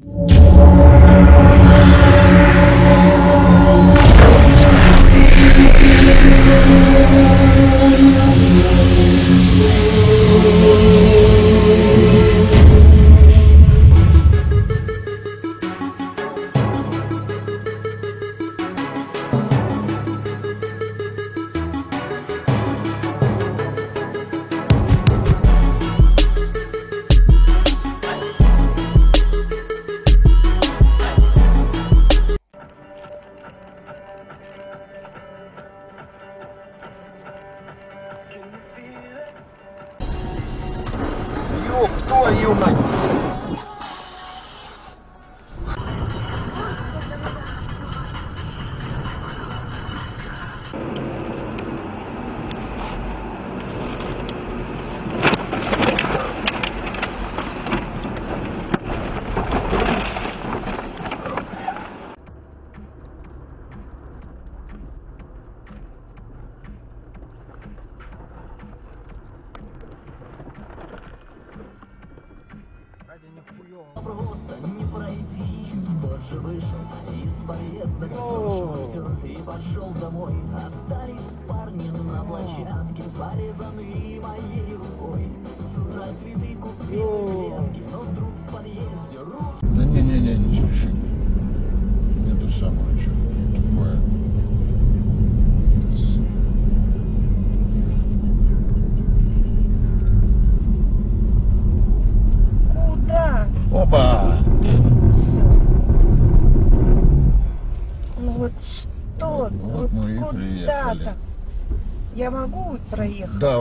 Ёб твою мать! Поездок шортер и пошел домой. Остались парни на площадке, порезанные моей рукой. С утра цветы купил в клетке, но вдруг в подъезде рук Да не-не-не, не спеши. Это самое что Я могу проехать? Да.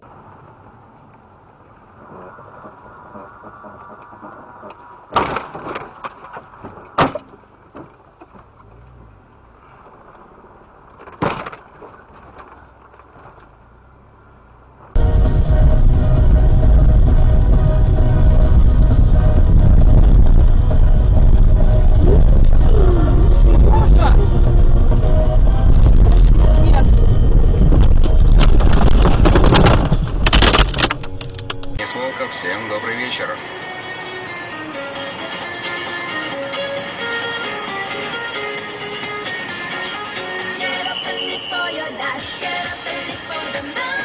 For the moment.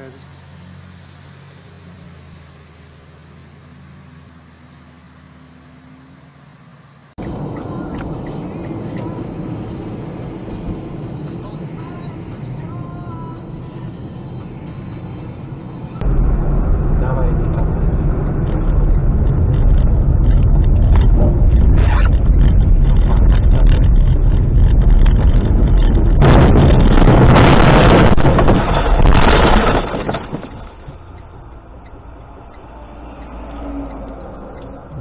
Давай,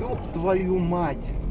Ёб твою мать!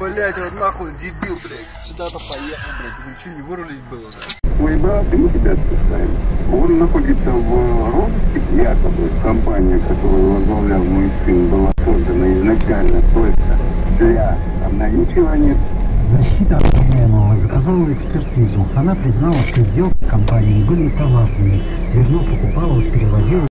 Блять, вот нахуй, дебил, блядь. Сюда-то поехал, блядь. Ты ничего не вырулить было, да? Твой брат, и мы тебя спасаем. Он находится в розыске, якобы компания, которую возглавлял мой сын, была создана изначально только для обналичивания. Защита обвиняемого заказала экспертизу. Она признала, что сделки компании были провальными. Зерно покупалось, перевозилось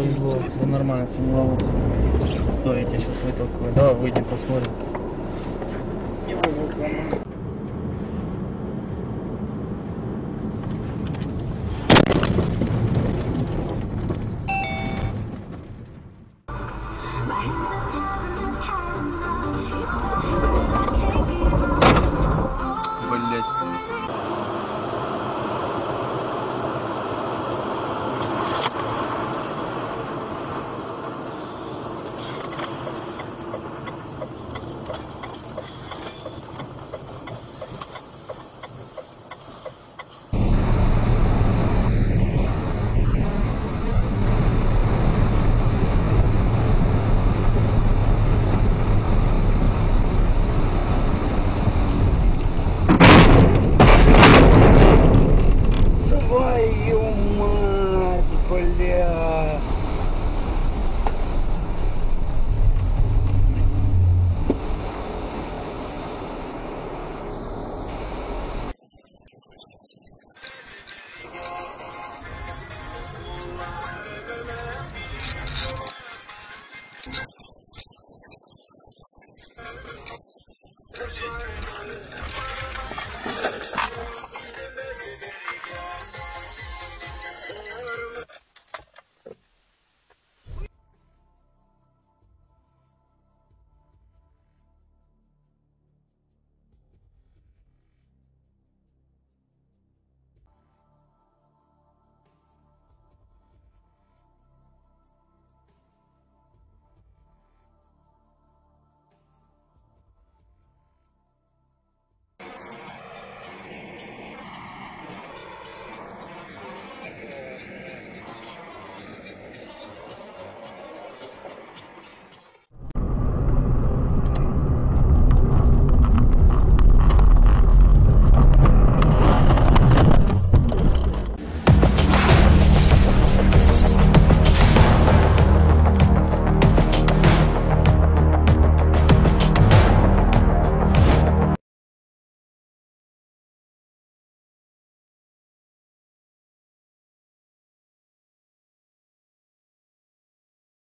Повезло, все нормально, сомневался. Стой, я тебя сейчас вытолкаю. Давай выйдем, посмотрим. Блять.